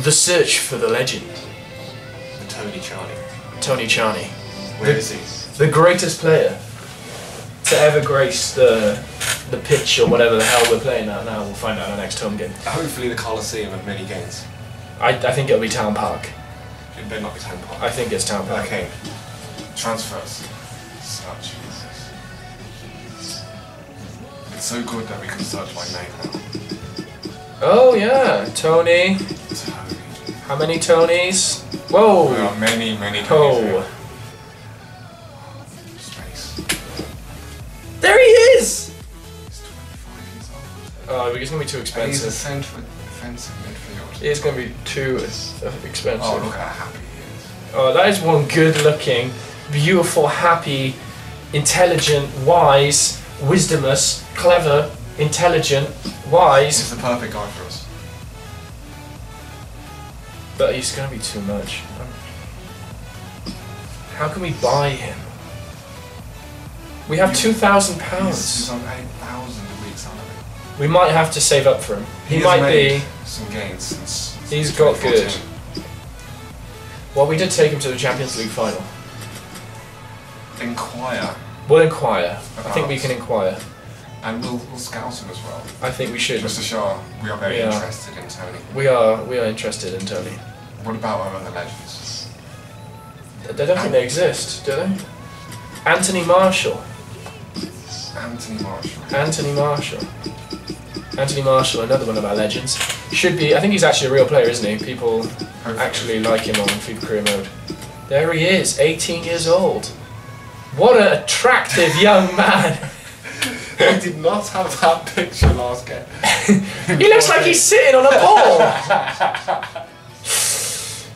search for the legend, The Tony Charlie. Tony Charney, Where The- is he? the greatest player to ever grace the the pitch or whatever the hell we're playing at now. We'll find out in our next home game. Hopefully the Coliseum of many games. I, I think it'll be Town Park. It better not be Town Park. I think it's Town Park. Okay. Transfers. Oh, Jesus. It's so good that we can search by name now. Oh yeah, Tony. How many Tonys? Whoa. There many, many Tonys Oh. Space. There he is! He's 25 years old. Oh, it's gonna be too And he's a expensive. central defensive midfield. It's gonna be too uh, expensive. Oh, look how happy he is. Oh, that is one good-looking, beautiful, happy, intelligent, wise, wisdomous, clever, intelligent, wise. He's the perfect guy for us. But he's gonna be too much. Um, how can we buy him? We have two thousand pounds. 8,000 a week salary. We might have to save up for him. He, has might be. some gains since. He's since got good. Well, we did take him to the Champions League final. Inquire, We'll inquire. I think we can inquire. and we'll, we'll scout him as well. I think we should. Just to show we are very Yeah. interested in Tony. We are. We are interested in Tony. What about our other legends? They don't think they exist, do they? Anthony Martial. Anthony Martial. Anthony Martial. Anthony Martial, another one of our legends. Should be. I think he's actually a real player, isn't he? People Hopefully. actually like him on FIFA career mode. There he is, 18 years old. What an attractive young man. I did not have that picture last game. He looks like he's sitting on a ball.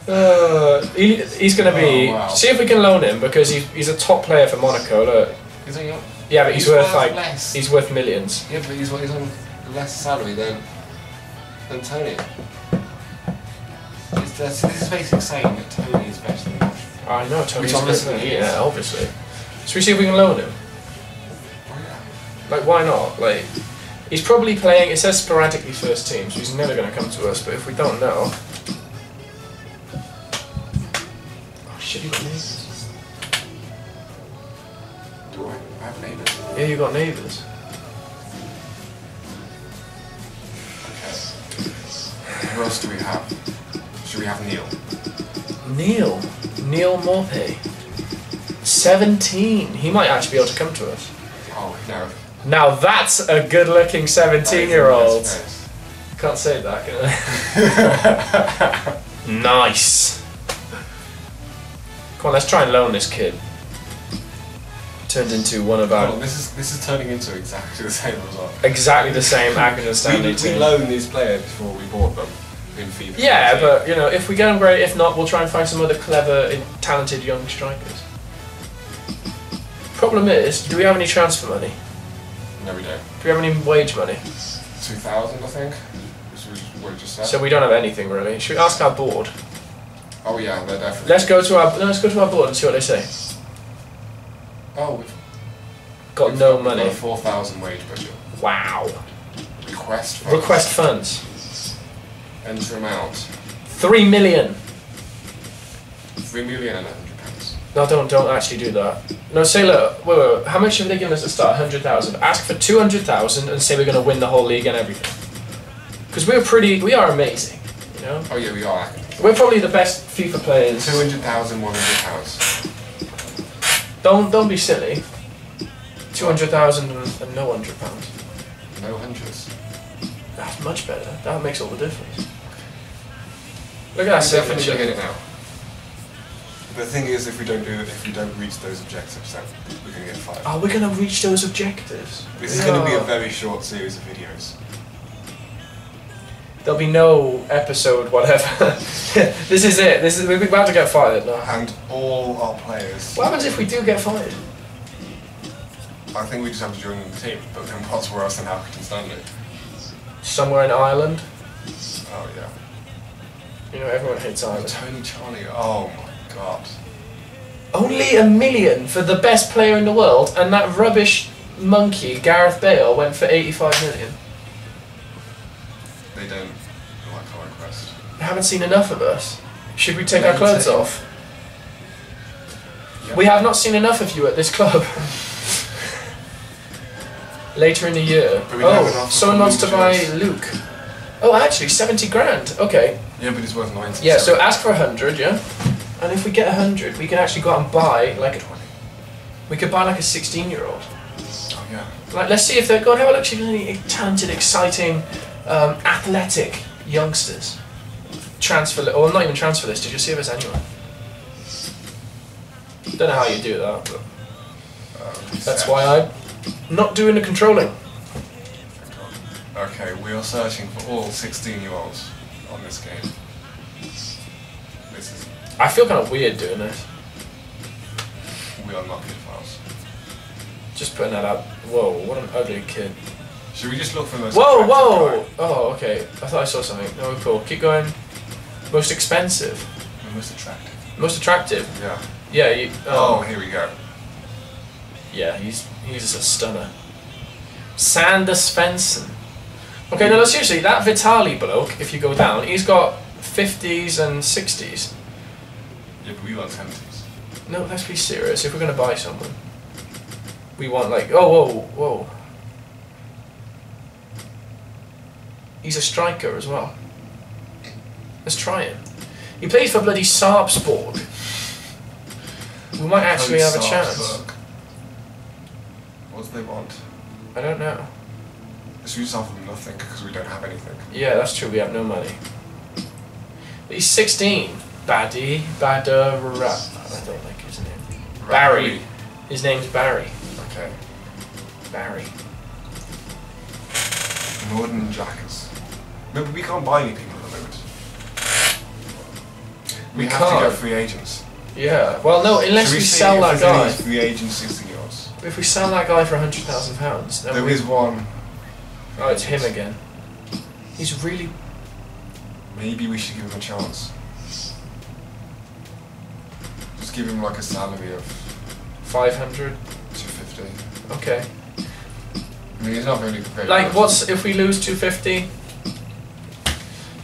Uh, he, he's going to be. Oh, wow. See if we can loan him because he's, he's a top player for Monaco. Look. Is he? Yeah, but he's, He's worth like less. he's worth millions. Yeah, but he's, he's on less salary than than Tony. It's, this is basically saying that Tony is better than. I know Tony's Which a great he is. Yeah, obviously. Should we see if we can loan him? Like, why not? Like, he's probably playing. It says sporadically first team, so he's never going to come to us. But if we don't know, shit, you got neighbours. Do I have neighbours? Yeah, you got neighbours. Okay. Who else do we have? Should we have Neal? Neal, Neal Maupay, seventeen. He might actually be able to come to us. Oh no. Now that's a good-looking seventeen-year-old. the best Can't say that, can I? nice. Come on, let's try and loan this kid. Turned into one of our on, this is this is turning into exactly the same result. exactly the same We, Stanley we team. loaned these players before we bought them in FIFA. Yeah, 14. but you know, if we get them great, if not, we'll try and find some other clever, talented young strikers. Problem is, do we have any transfer money? no, we don't. Do we have any wage money? Two thousand, I think. This was just said. So we don't have anything really. Should we ask our board? Oh yeah, they're definitely. Let's go to our let's go to our board and see what they say. Oh, we've Got we've no money. Got a four thousand wage budget. Wow. Request. Funds. Request funds. Enter amount. Three million. Three million and a hundred pounds. No, don't don't actually do that. No, say look, wait, wait, wait. how much have they given us at the start? Hundred thousand. Ask for two hundred thousand and say we're going to win the whole league and everything. Because we're pretty, we are amazing. You know, Oh yeah, we are. We're probably the best FIFA players. Two hundred thousand, one hundred pounds. Don't don't be silly. Two hundred thousand and no hundred pounds. No hundreds. That's much better. That makes all the difference. Look at that We definitely signature. get it now. The thing is, if we don't do it, if we don't reach those objectives, then we're gonna get fired. Are we going to reach those objectives? This is going to be a very short series of videos. There'll be no episode, whatever. this is it. This is we're about to get fired now. And all our players, What happens if we do get fired? I think we just have to join the team, but then what's worse than Accrington Stanley? Somewhere in Ireland. Oh yeah. You know, everyone hates oh, Ireland. Tony Charlie, oh my god. Only a million for the best player in the world, and that rubbish monkey Gareth Bale went for 85 million. Haven't seen enough of us. Should we take our clothes off? We have not seen enough of you at this club. Later in the year. Oh, someone wants to buy Luke. Oh, actually, 70 grand. Okay. Yeah, but it's worth 90. Yeah, so ask for 100, yeah? And if we get 100, we can actually go out and buy, like, a, we could buy, like, a 16 year old. Oh, yeah. Like, let's see if they're going to have a look, there's any talented, exciting, um, athletic youngsters. Transfer li- or not even transfer listed, just see if there's anyone. Don't know how you do that, but Um, that's why I'm not doing the controlling. Okay, we are searching for all 16 year olds on this game. This is. I feel kind of weird doing this. We are not pedophiles. Just putting that out. Whoa, what an ugly kid. Should we just look for the most Whoa, whoa! guy? Oh, okay. I thought I saw something. No, cool. Keep going. Most expensive. The most attractive. Most attractive. Yeah. Yeah, you. Oh, Oh, here we go. yeah. He's he's a stunner. Sander Svensson. Okay, no, no, seriously. That Vitali bloke, if you go down, he's got fifties and sixties. Yeah, but we want 70s. No, let's be serious. If we're gonna buy someone, we want like. Oh, whoa, whoa. He's a striker as well. Let's try him. He plays for bloody Sarpsborg. We might actually have a chance. What do they want? I don't know. Let's use off of nothing because we don't have anything. Yeah, that's true. We have no money. But he's 16. Baddy, Badder, I don't like his name. Barry. His name's Barry. Okay. Barry. Northern Jackers. No, we can't buy any people at the moment. We, We have to go free agents. Yeah. Well, no, unless we, see sell that guy. Free 60 year olds. If we sell that guy for hundred thousand pounds, then There we. is one. Oh, it's him again. He's really. Maybe we should give him a chance. Just give him like a salary of Five hundred. 250. Okay. I mean, he's not really very Like, what's if we lose two fifty?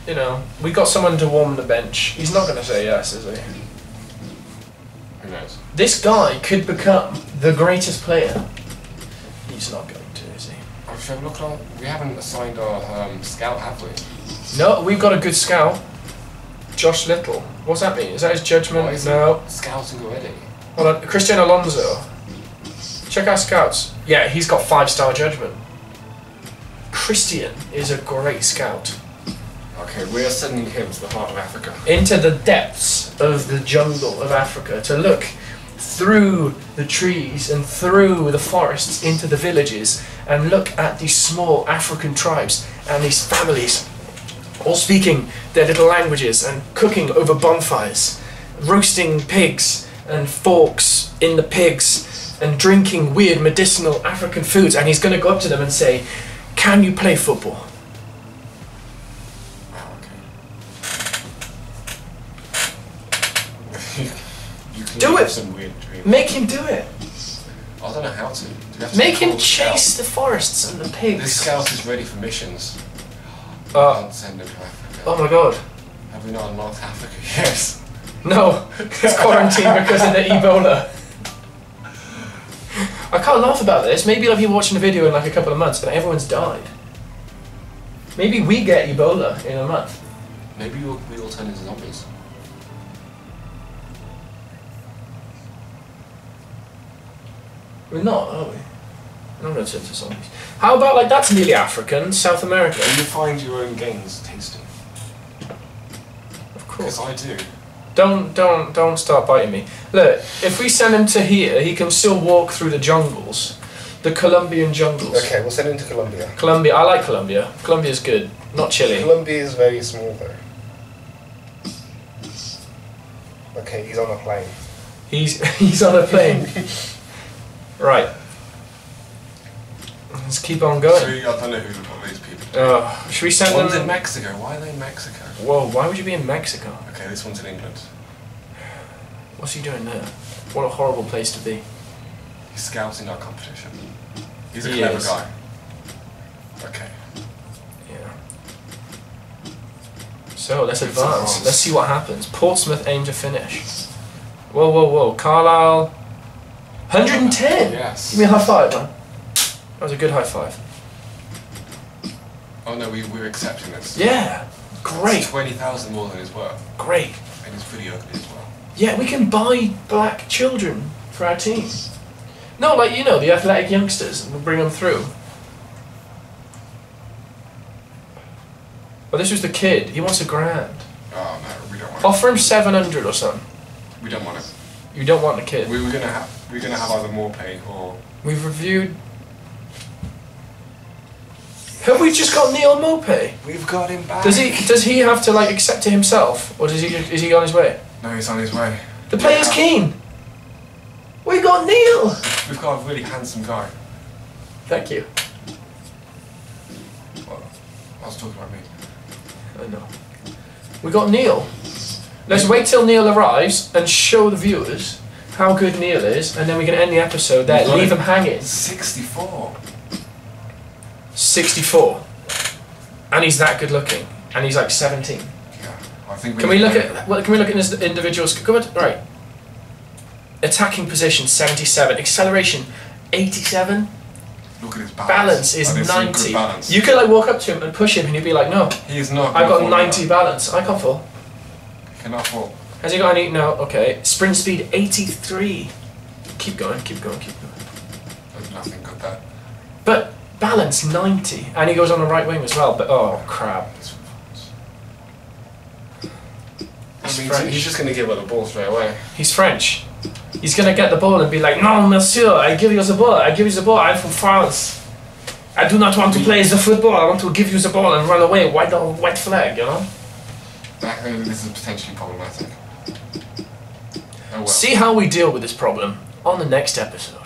You know, we got someone to warm the bench. He's not gonna say yes, is he? Who knows? This guy could become the greatest player. He's not going to, is he? Should we look We haven't assigned our um, scout, have we? No, we've got a good scout. Josh Little. What's that mean? Is that his judgment? Is no. scouting already? Hold on. Christian Alonso. Check our scouts. Yeah, he's got five star judgment. Christian is a great scout. Okay, we are sending him to the heart of Africa. Into the depths of the jungle of Africa to look through the trees and through the forests into the villages and look at these small African tribes and these families all speaking their little languages and cooking over bonfires, roasting pigs and forks in the pigs and drinking weird medicinal African foods. And he's going to go up to them and say, Can you play football? Wow, okay. you can Do have it. some weird dreams. Make him do it. I don't know how to. To Make him the scout? chase the forests and the pigs. This scout is ready for missions. Uh, send him to Africa. oh my god. Have we not North Africa? Yes. No, it's quarantined because of the Ebola. I can't laugh about this. Maybe I'll be watching the video in like a couple of months, but everyone's died. Maybe we get Ebola in a month. Maybe we'll, we will turn into zombies. We're not, are we? We're not going to turn to zombies. How about like that's nearly African, South America? Do you find your own games tasty? Of course. I do. Don't don't don't start biting me. Look, if we send him to here, he can still walk through the jungles, the Colombian jungles. Okay, we'll send him to Colombia. Colombia, I like Colombia. Colombia's good, not Chile. Colombia is very small though. Okay, he's on a plane. He's he's on a plane. right. Let's keep on So going. I don't know who these people. Uh, should we send One's in? Mexico. Why are they in Mexico? Whoa! Why would you be in Mexico? Okay, this one's in England. What's he doing there? What a horrible place to be. He's scouting our competition. He's a He clever is. guy. Okay. Yeah. So let's advance. Let's see what happens. Portsmouth aim to finish. Whoa, whoa, whoa. Carlisle. 110! Yes. Give me a high five, man. That was a good high five. Oh no, we, we're accepting this. Yeah. Great. Twenty thousand more than his worth, Great. and his video as well. Yeah, we can buy black children for our team. No, like, you know, the athletic youngsters, and we'll bring them through. Well, this was the kid. He wants a grand. Oh no, we don't want. Offer him 700 or something. We don't want it. You don't want the kid. We were gonna have we're gonna have either Maupay or We've reviewed. Have we just got Neal Maupay? we've got him back. Does he does he have to like accept it himself, or does he is he on his way? No, he's on his way. The player's Yeah. keen. We got Neal. We've got a really handsome guy. Thank you. Well, I was talking about me. I know. We got Neal. Let's wait till Neal arrives and show the viewers how good Neal is, and then we can end the episode there. Leave him. him hanging. Sixty-four. 64. And he's that good looking. And he's like 17. Yeah, I think. we Can we look at well, can we look at his individuals? Come right. Attacking position 77, acceleration 87, Look at his balance. balance is Oh, there's some good 90. Balance. You could like walk up to him and push him and he'd be like, "No, He is not. I've got 90 down. balance. I can't fall." He Cannot fall. Has he got any? No. Okay. Sprint speed 83. Keep going. Keep going. Keep going. There's nothing good there. But balance 90, and he goes on the right wing as well. But oh crap. He's I mean, he's just gonna give up the ball straight away. He's French. He's gonna get the ball and be like, "No, monsieur, I give you the ball. I give you the ball. I'm from France. I do not want to play the football. I want to give you the ball and run away. White, white flag, you know." That, uh, this is potentially problematic. See how we deal with this problem on the next episode.